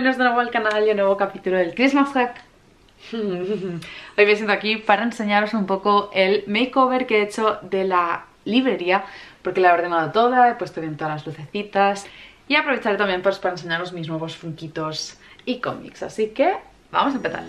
Bienvenidos de nuevo al canal y un nuevo capítulo del Christmas Hack Hoy me siento aquí para enseñaros un poco el makeover que he hecho de la librería porque la he ordenado toda, he puesto bien todas las lucecitas y aprovecharé también pues, para enseñaros mis nuevos funquitos y cómics, así que vamos a empezar.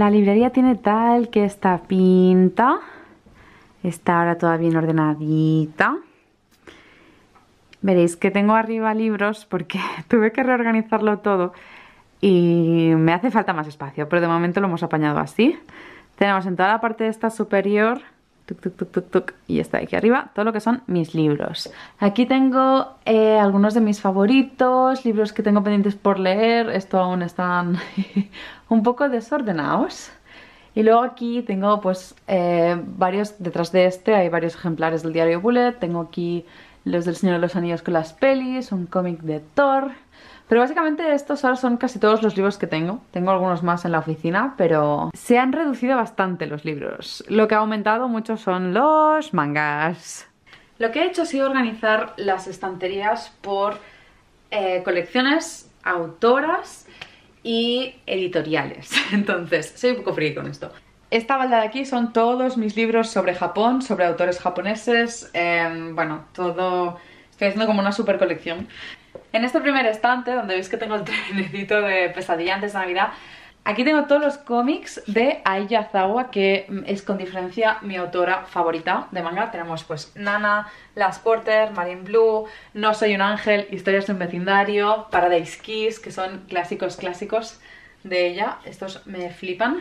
La librería tiene tal que esta pinta. Está ahora toda bien ordenadita. Veréis que tengo arriba libros porque tuve que reorganizarlo todo y me hace falta más espacio, pero de momento lo hemos apañado así. Tenemos en toda la parte de esta superior y está aquí arriba todo lo que son mis libros. Aquí tengo eh, algunos de mis favoritos, libros que tengo pendientes por leer, esto aún están un poco desordenados. Y luego aquí tengo pues eh, varios, detrás de este hay varios ejemplares del diario Bullet, tengo aquí los del Señor de los Anillos con las pelis, un cómic de Thor, pero básicamente estos ahora son casi todos los libros que tengo. Tengo algunos más en la oficina, pero se han reducido bastante los libros. Lo que ha aumentado mucho son los mangas. Lo que he hecho ha sido organizar las estanterías por eh, colecciones, autoras y editoriales. Entonces, soy un poco frío con esto. Esta balda de aquí son todos mis libros sobre Japón, sobre autores japoneses, em, bueno, todo... Estoy haciendo como una super colección. En este primer estante, donde veis que tengo el trenecito de pesadilla antes de Navidad, aquí tengo todos los cómics de Ai Yazawa, que es con diferencia mi autora favorita de manga. Tenemos pues Nana, Las Porter, Marine Blue, No soy un ángel, Historias de un vecindario, Paradise Kiss, que son clásicos clásicos de ella. Estos me flipan.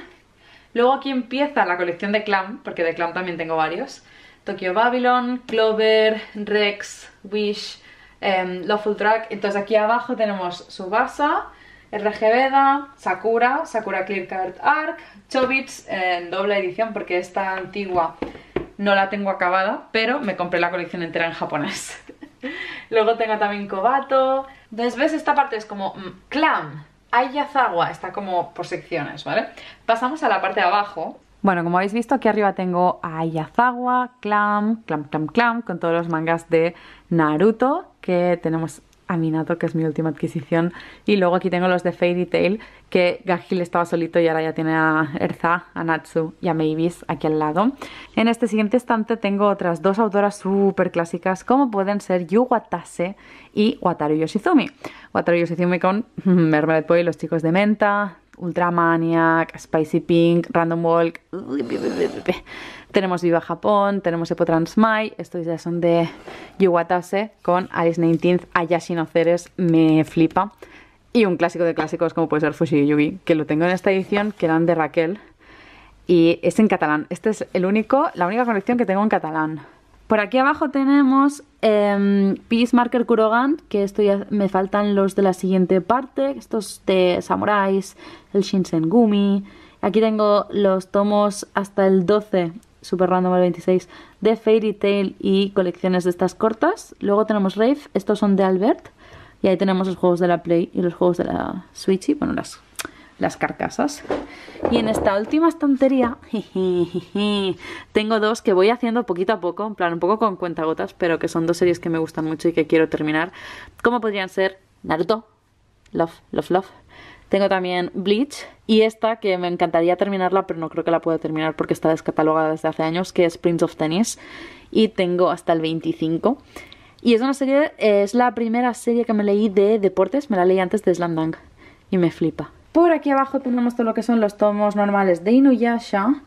Luego aquí empieza la colección de Clam, porque de Clam también tengo varios. Tokyo Babylon, Clover, Rex, Wish, eh, Lawful Track. Entonces aquí abajo tenemos Subasa, RG Sakura, Sakura Clear Card Arc, Chobits en doble edición porque esta antigua no la tengo acabada, pero me compré la colección entera en japonés. Luego tengo también Kobato. Entonces, ¿ves? Esta parte es como mm, Clam, Ayazawa, está como por secciones, ¿vale? Pasamos a la parte de abajo. Bueno, como habéis visto, aquí arriba tengo a Ayazawa, Clam, Clam, Clam, Clam, con todos los mangas de Naruto que tenemos Aminato, que es mi última adquisición. Y luego aquí tengo los de Fairy Tail, que Gahil estaba solito y ahora ya tiene a Erza, a Natsu y a Mavis aquí al lado. En este siguiente estante tengo otras dos autoras súper clásicas, como pueden ser Yu Watase y Wataru Yoshizumi. Wataru Yoshizumi con Mermaid Boy, los chicos de menta, Ultramaniac, Spicy Pink, Random Walk. Tenemos Viva Japón, tenemos Epotransmai, estos ya son de Yuwatase con Alice 19th, Ayashi no Ceres, me flipa. Y un clásico de clásicos como puede ser Fushi Yugi, que lo tengo en esta edición, que eran de Raquel. Y es en catalán. Este es el único, la única colección que tengo en catalán. Por aquí abajo tenemos eh, Peace Marker Kurogan, que esto ya me faltan los de la siguiente parte, estos de Samuráis, el Shinsengumi. Aquí tengo los tomos hasta el 12, super random el 26, de Fairy Tail y colecciones de estas cortas. Luego tenemos Rave, estos son de Albert. Y ahí tenemos los juegos de la Play y los juegos de la Switch, y bueno, las las carcasas. Y en esta última estantería tengo dos que voy haciendo poquito a poco, en plan un poco con cuentagotas, pero que son dos series que me gustan mucho y que quiero terminar. Como podrían ser Naruto, Love, Love, Love. Tengo también Bleach y esta que me encantaría terminarla, pero no creo que la pueda terminar porque está descatalogada desde hace años, que es Prince of Tennis. Y tengo hasta el 25. Y es una serie, es la primera serie que me leí de deportes, me la leí antes de Slam Dunk y me flipa. Por aquí abajo tenemos todo lo que son los tomos normales de Inuyasha.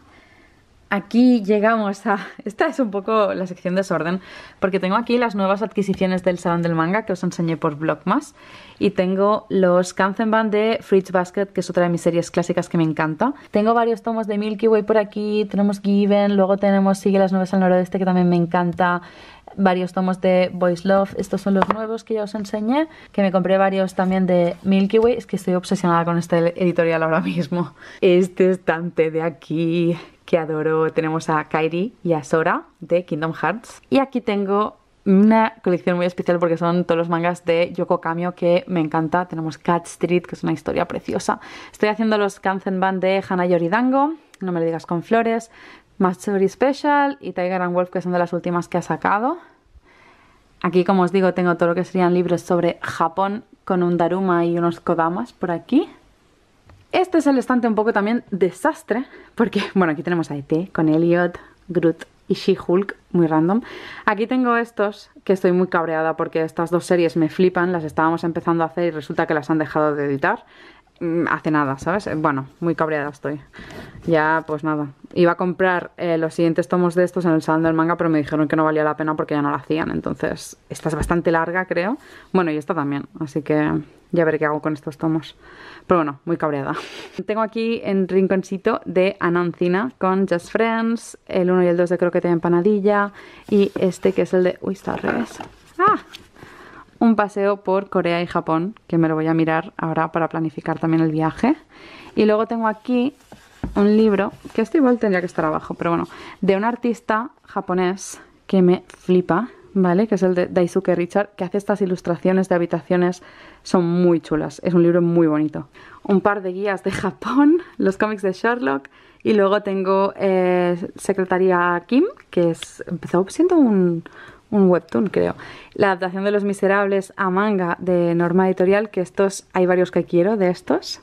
Aquí llegamos a... Esta es un poco la sección desorden, porque tengo aquí las nuevas adquisiciones del Salón del Manga que os enseñé por Vlogmas. Y tengo los Kanzenban de Fridge Basket, que es otra de mis series clásicas que me encanta. Tengo varios tomos de Milky Way por aquí, tenemos Given, luego tenemos Sigue las nubes al noroeste, que también me encanta varios tomos de Boys Love. Estos son los nuevos que ya os enseñé. Que me compré varios también de Milky Way. Es que estoy obsesionada con este editorial ahora mismo. Este estante de aquí que adoro. Tenemos a Kairi y a Sora de Kingdom Hearts. Y aquí tengo una colección muy especial porque son todos los mangas de Yoko Kamio que me encanta. Tenemos Cat Street, que es una historia preciosa. Estoy haciendo los Kanzenban de Hana Yoridango, no me lo digas con flores. Mastery Special y Tiger and Wolf, que son de las últimas que ha sacado. Aquí, como os digo, tengo todo lo que serían libros sobre Japón con un Daruma y unos Kodamas por aquí. Este es el estante un poco también desastre, porque, bueno, aquí tenemos a E.T. con Elliot, Groot y She-Hulk, muy random. Aquí tengo estos, que estoy muy cabreada porque estas dos series me flipan, las estábamos empezando a hacer y resulta que las han dejado de editar. Mm, hace nada, ¿sabes? Bueno, muy cabreada estoy. Ya, pues nada. Iba a comprar eh, los siguientes tomos de estos en el salón del manga, pero me dijeron que no valía la pena porque ya no lo hacían. Entonces, esta es bastante larga, creo. Bueno, y esta también. Así que ya veré qué hago con estos tomos. Pero bueno, muy cabreada. Tengo aquí en rinconcito de Anancina con Just Friends, el 1 y el 2 de Croquete de Empanadilla y este que es el de... Uy, está al revés. Un paseo por Corea y Japón, que me lo voy a mirar ahora para planificar también el viaje. Y luego tengo aquí un libro, que este igual tendría que estar abajo, pero bueno, de un artista japonés que me flipa, ¿vale? Que es el de Daisuke Richard, que hace estas ilustraciones de habitaciones, son muy chulas, es un libro muy bonito. Un par de guías de Japón, los cómics de Sherlock, y luego tengo eh, Secretaría Kim, que es, empezó siendo un, un webtoon creo. La adaptación de Los Miserables a manga de Norma Editorial, que estos, hay varios que quiero de estos.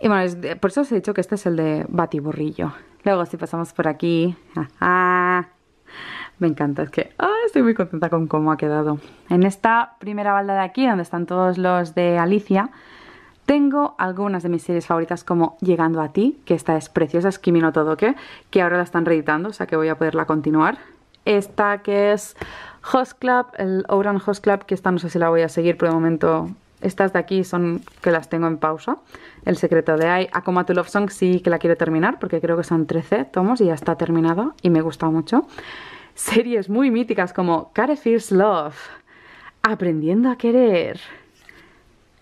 Y bueno, por eso os he dicho que este es el de Batiburrillo. Luego si pasamos por aquí, me encanta, es que estoy muy contenta con cómo ha quedado. En esta primera balda de aquí, donde están todos los de Alicia, tengo algunas de mis series favoritas como Llegando a ti, que esta es preciosa, es Kimi no Todoke, que ahora la están reeditando, o sea que voy a poderla continuar esta que es Host Club, el Ouran Host Club, que esta no sé si la voy a seguir, pero de momento estas de aquí son que las tengo en pausa. El secreto de Ai, Akuma to Love Song sí que la quiero terminar porque creo que son 13 tomos y ya está terminado y me gusta mucho. Series muy míticas como Care Fierce Love, Aprendiendo a querer,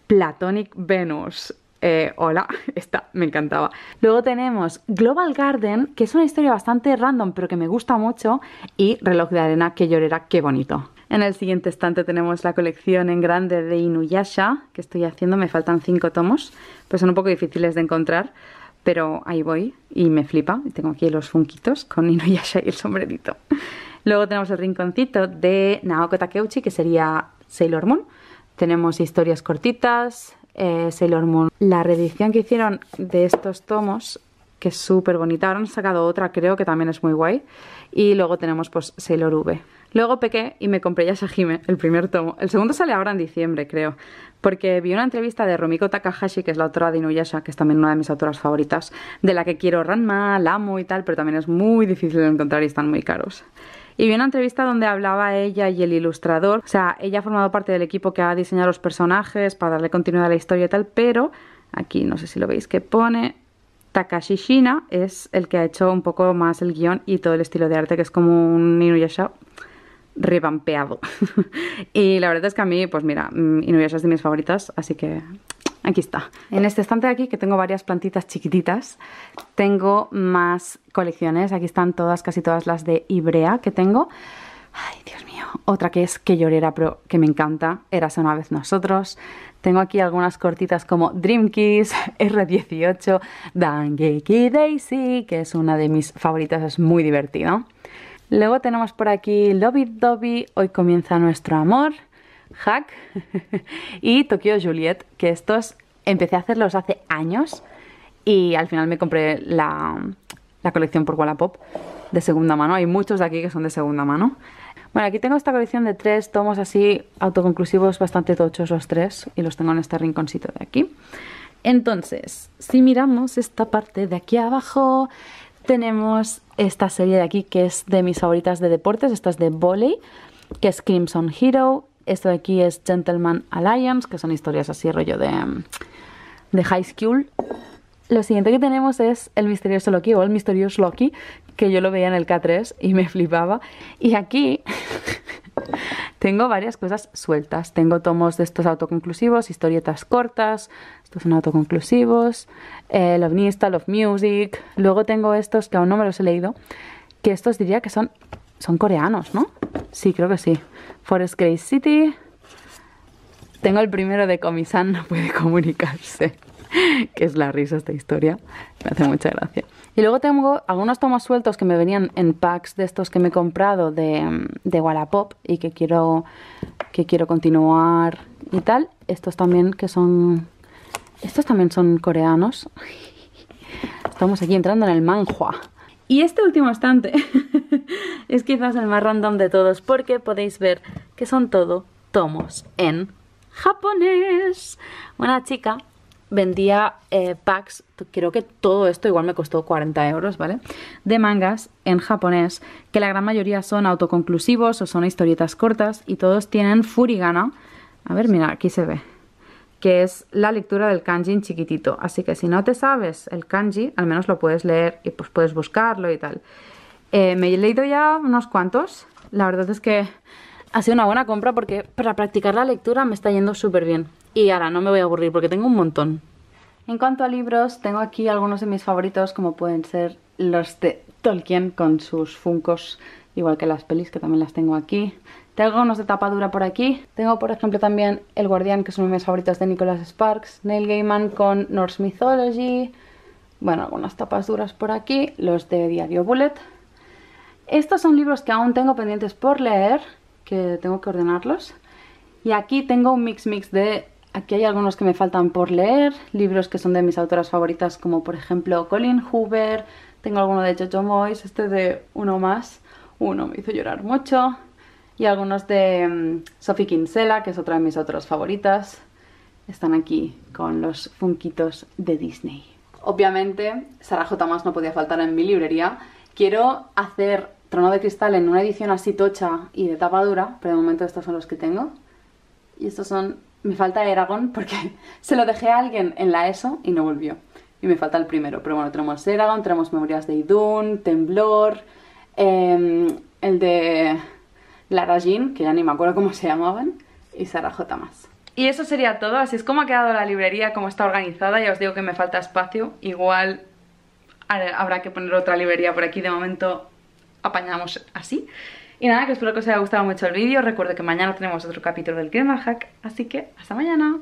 Platonic Venus, eh, hola, esta me encantaba. Luego tenemos Global Garden, que es una historia bastante random, pero que me gusta mucho, y Reloj de Arena, que llorera, qué bonito. En el siguiente estante tenemos la colección en grande de Inuyasha, que estoy haciendo, me faltan 5 tomos, pues son un poco difíciles de encontrar, pero ahí voy y me flipa. Tengo aquí los funquitos con Inuyasha y el sombrerito. Luego tenemos el rinconcito de Naoko Takeuchi, que sería Sailor Moon, tenemos historias cortitas, eh, Sailor Moon. La reedición que hicieron de estos tomos, que es súper bonita, ahora han sacado otra creo que también es muy guay. Y luego tenemos pues Sailor V. Luego pequé y me compré Yashahime, el primer tomo. El segundo sale ahora en diciembre, creo. Porque vi una entrevista de Romiko Takahashi, que es la autora de Inuyasha, que es también una de mis autoras favoritas, de la que quiero Ranma, la amo y tal, pero también es muy difícil de encontrar y están muy caros. Y vi una entrevista donde hablaba ella y el ilustrador. O sea, ella ha formado parte del equipo que ha diseñado los personajes para darle continuidad a la historia y tal, pero aquí no sé si lo veis que pone Takashi Shina es el que ha hecho un poco más el guion y todo el estilo de arte, que es como un Inuyasha revampeado. y la verdad es que a mí, pues mira, mm, Inuyasha es de mis favoritas, así que aquí está. En este estante de aquí, que tengo varias plantitas chiquititas, tengo más colecciones. Aquí están todas, casi todas las de Ibrea que tengo. Ay, Dios mío. Otra que es que llorera, pero que me encanta. Érase una vez nosotros. Tengo aquí algunas cortitas como Dream Kiss, R18, Dangeki Daisy, que es una de mis favoritas, es muy divertido. Luego tenemos por aquí Lobby Dobby, Hoy comienza nuestro amor, Hack y Tokyo Juliet, que estos empecé a hacerlos hace años y al final me compré la, la colección por Wallapop de segunda mano. Hay muchos de aquí que son de segunda mano. Bueno, aquí tengo esta colección de tres tomos así autoconclusivos bastante tochos los tres y los tengo en este rinconcito de aquí. Entonces, si miramos esta parte de aquí abajo, tenemos esta serie de aquí que es de mis favoritas de deportes, esta es de volley, que es Crimson Hero. Esto de aquí es Gentleman Alliance, que son historias así rollo de, de high school. Lo siguiente que tenemos es el misterioso Loki o el misterioso Loki, que yo lo veía en el K3 y me flipaba. Y aquí tengo varias cosas sueltas. Tengo tomos de estos autoconclusivos, historietas cortas, estos son autoconclusivos, eh, Love Nista, Love Music. Luego tengo estos que aún no me los he leído, que estos diría que son, son coreanos, ¿no? Sí, creo que sí. Forest Grey City. Tengo el primero de Comisan, no puede comunicarse. que es la risa esta historia. Me hace mucha gracia. Y luego tengo algunos tomos sueltos que me venían en packs de estos que me he comprado de, de Wallapop y que quiero, que quiero continuar y tal. Estos también que son... Estos también son coreanos. Estamos aquí entrando en el manhua. Y este último estante es quizás el más random de todos porque podéis ver que son todo tomos en japonés. Una chica vendía eh, packs, creo que todo esto igual me costó 40 euros, ¿vale? De mangas en japonés, que la gran mayoría son autoconclusivos o son historietas cortas y todos tienen furigana. A ver, mira, aquí se ve. Que es la lectura del kanji en chiquitito. Así que si no te sabes el kanji, al menos lo puedes leer y pues puedes buscarlo y tal. Eh, me he leído ya unos cuantos. La verdad es que ha sido una buena compra porque para practicar la lectura me está yendo súper bien. Y ahora no me voy a aburrir porque tengo un montón. En cuanto a libros, tengo aquí algunos de mis favoritos como pueden ser los de Tolkien con sus funcos, igual que las pelis que también las tengo aquí. Tengo unos de tapadura por aquí. Tengo por ejemplo también El Guardián, que es uno de mis favoritos de Nicholas Sparks. Neil Gaiman con Norse Mythology. Bueno, algunas tapas duras por aquí. Los de Diario Bullet. Estos son libros que aún tengo pendientes por leer, que tengo que ordenarlos. Y aquí tengo un mix mix de Aquí hay algunos que me faltan por leer, libros que son de mis autoras favoritas como por ejemplo Colin Hoover, tengo alguno de Jojo Moyes, este de uno más, uno me hizo llorar mucho, y algunos de mm, Sophie Kinsella, que es otra de mis autoras favoritas, están aquí con los funquitos de Disney. Obviamente, Sarah J. No podía faltar en mi librería. Quiero hacer Trono de Cristal en una edición así tocha y de tapa dura, pero de momento estos son los que tengo. Y estos son me falta Eragon porque se lo dejé a alguien en la ESO y no volvió. Y me falta el primero. Pero bueno, tenemos Eragon, tenemos Memorias de Idun, Temblor, em, el de Lara Jean, que ya ni me acuerdo cómo se llamaban, y Sara J. más. Y eso sería todo, así es como ha quedado la librería, como está organizada, ya os digo que me falta espacio, igual habrá que poner otra librería por aquí, de momento apañamos así. Y nada, que espero que os haya gustado mucho el vídeo. Recuerdo que mañana tenemos otro capítulo del Gamer Hack, así que hasta mañana.